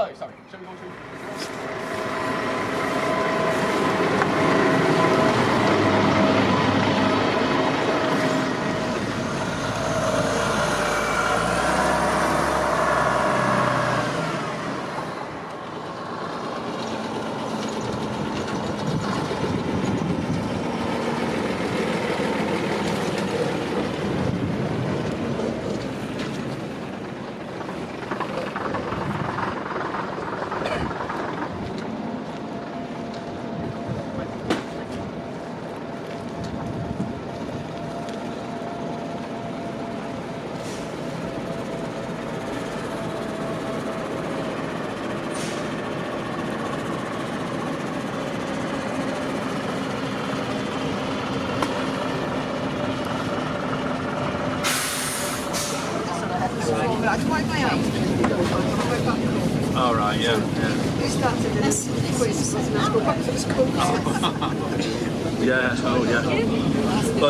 Perfect. Should we, shall, so, sorry, shall we go through? All right, yeah, yeah. We started in this quiz, let's go back to the school. Yeah, oh yeah. Well, I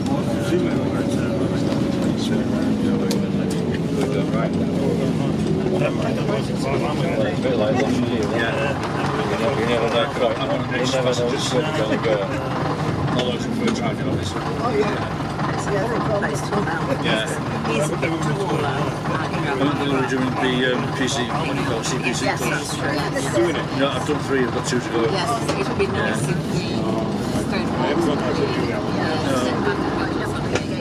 I want to make sure passengers all those who prefer driving on this one. Oh, yeah. It's a horrible place to come out. Yeah. Easy bit to wall out. They were doing the um, PC, what do you call it, CPC Yes, course. that's true. Yes. No, I've done three, I've got two to go. Yes, it would be nice if we don't Yeah, sit back and watch the other gates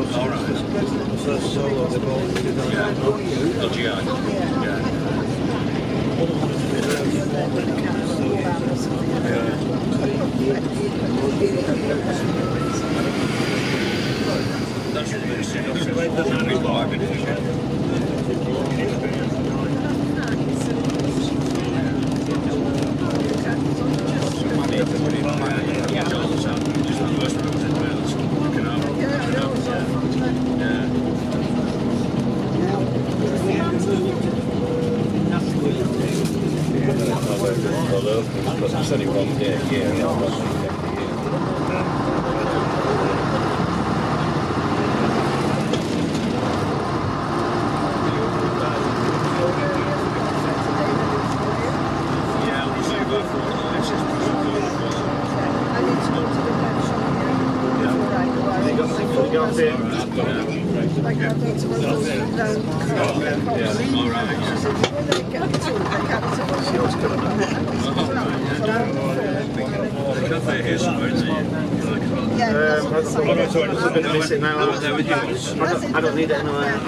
Yeah. All right. First solo of the ball. Yeah. Really interesting. That's really bargain. I don't, I don't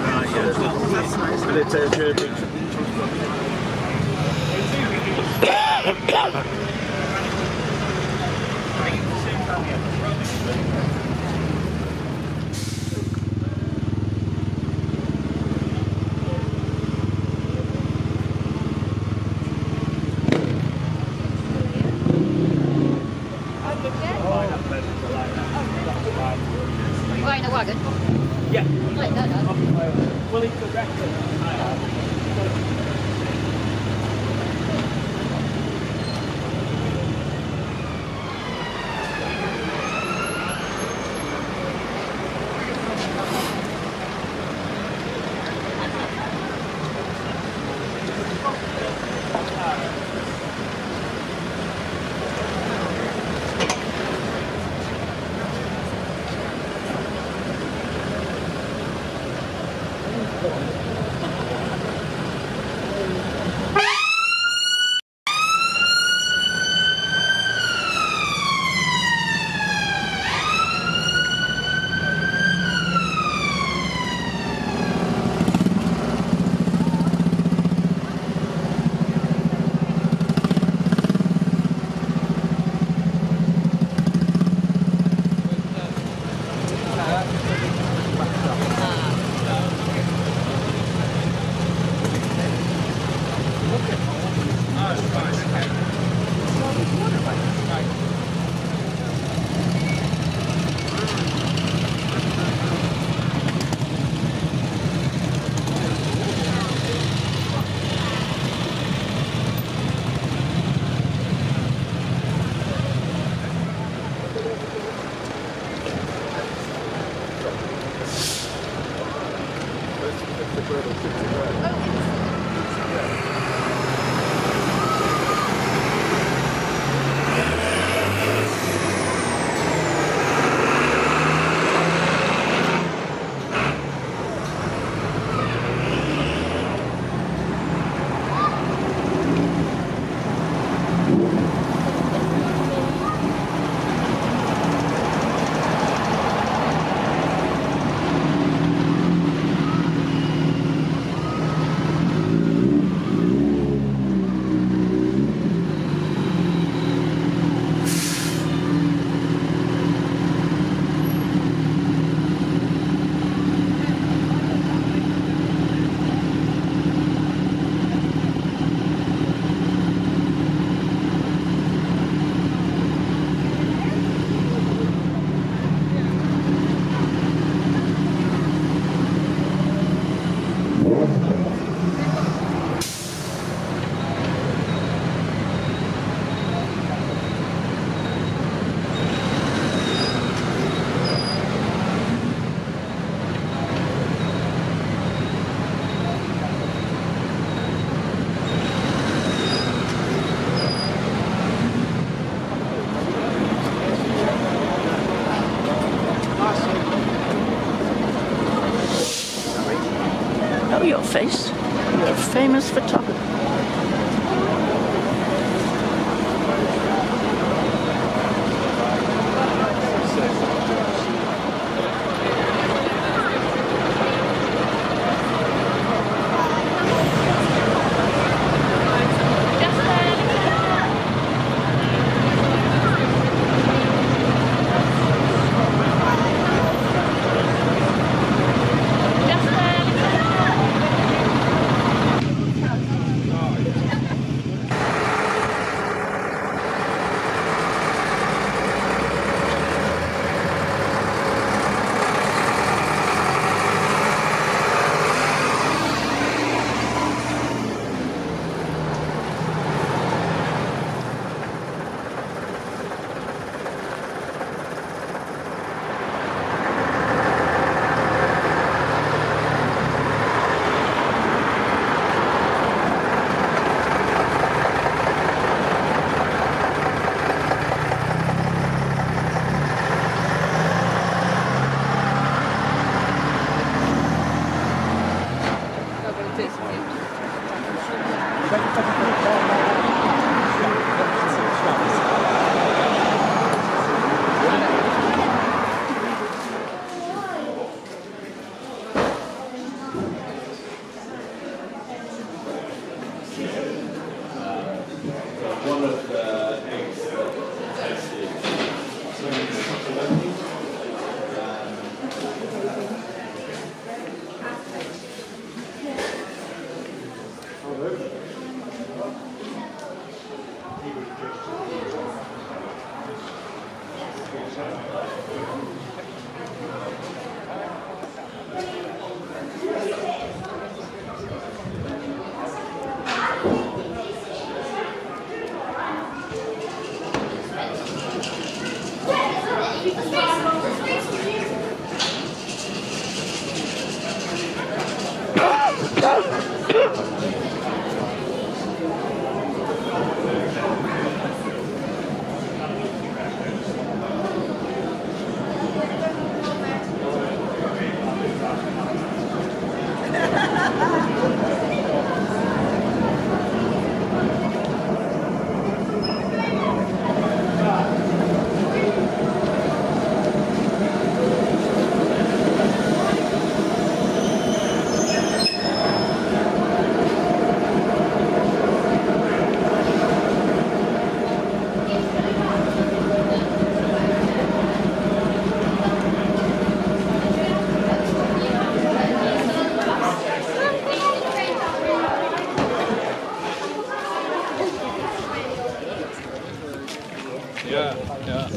Yeah, yeah.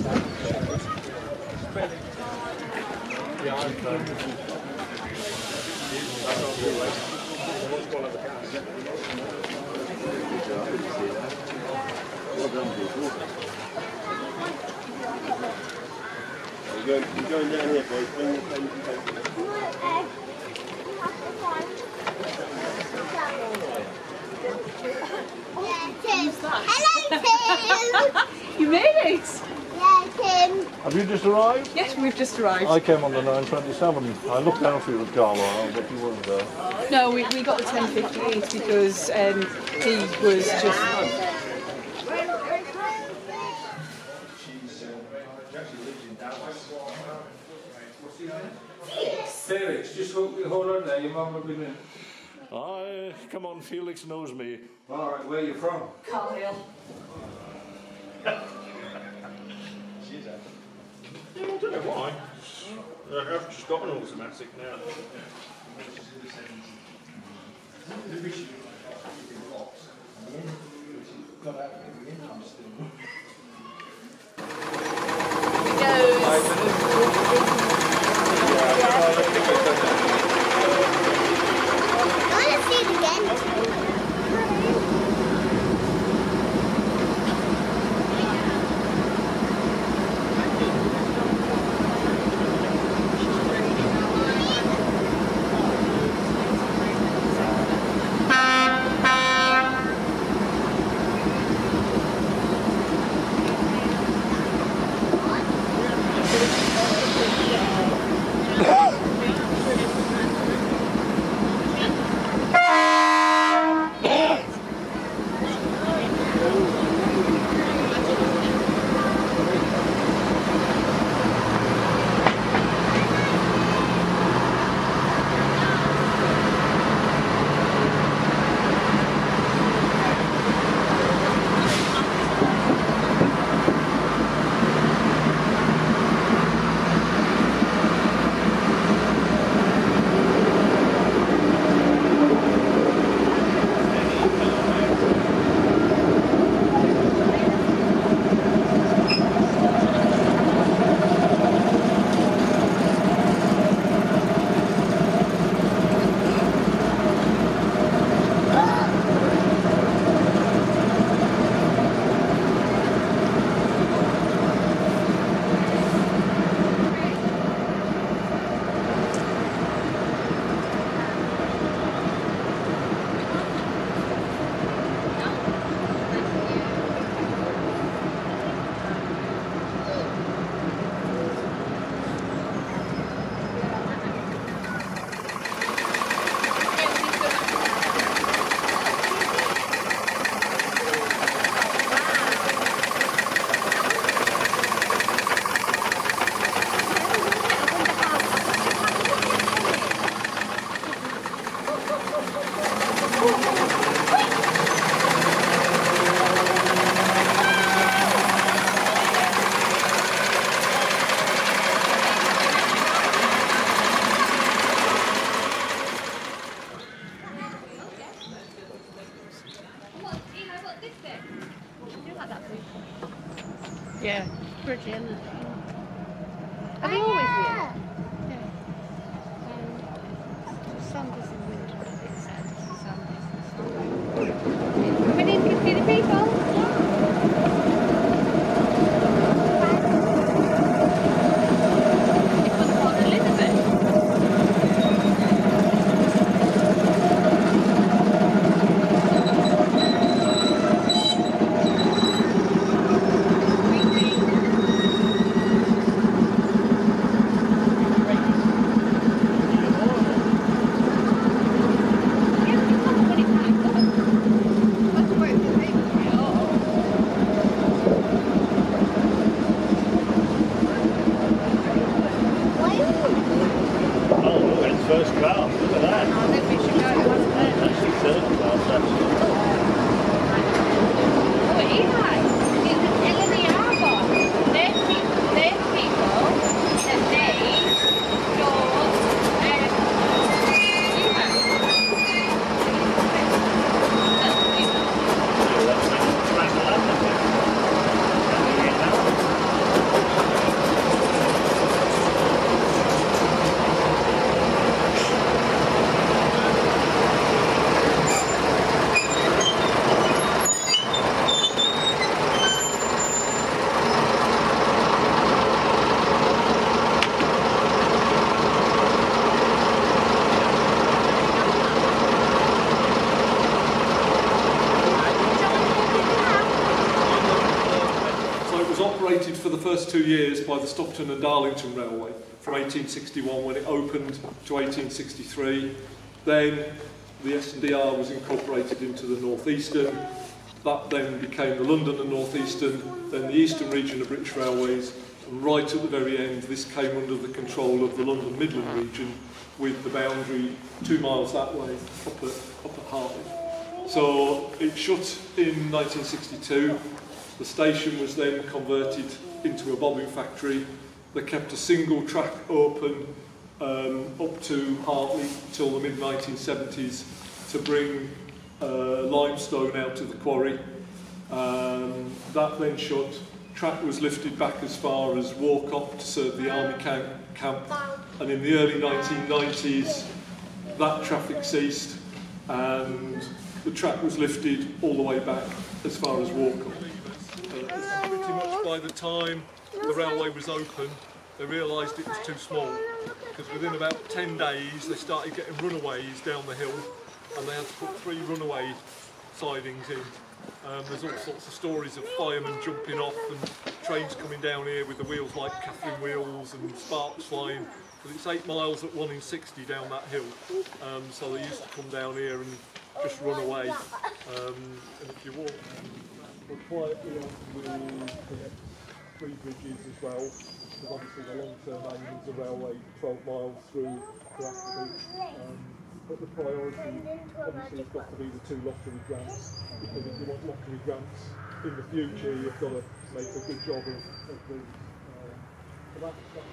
Hello, Tim! you just arrived? Yes, we've just arrived. I came on the 927. I looked down for you at Carlisle, but you weren't there. No, we, we got the 1058 because um, he was just. Felix, just hold, hold on there, your mum will be in. Aye, come on, Felix knows me. Alright, where are you from? Carlisle. I don't know why. I've just got an automatic now. I two years by the Stockton and Darlington Railway from 1861 when it opened to 1863. Then the SNDR was incorporated into the North Eastern. That then became the London and North Eastern, then the Eastern region of British Railways, and right at the very end, this came under the control of the London Midland region, with the boundary two miles that way, up at, up at Hartley. So it shut in 1962. The station was then converted into a bobbin factory. They kept a single track open um, up to Hartley till the mid-1970s to bring uh, limestone out of the quarry. Um, that then shut. Track was lifted back as far as Warcop to serve the army camp, camp. and in the early 1990s that traffic ceased and the track was lifted all the way back as far as Warcop. By the time the railway was open they realised it was too small because within about 10 days they started getting runaways down the hill and they had to put three runaway sidings in. Um, there's all sorts of stories of firemen jumping off and trains coming down here with the wheels like Catherine wheels and sparks flying. But it's eight miles at 1 in 60 down that hill. Um, so they used to come down here and just run away. Um, and if you walk quietly on the three bridges as well, because obviously the long-term aim is the railway 12 miles through Ashley. Um, but the priority obviously has got to be the two lottery grants, because if you want lottery grants in the future, you've got to make a good job of, of the. Uh, so that's, that's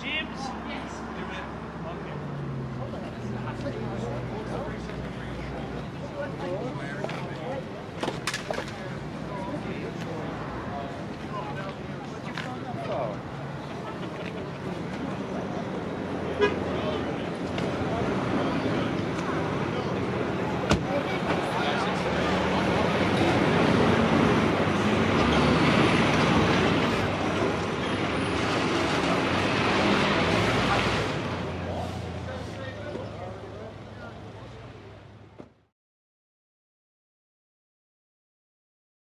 James? Yes.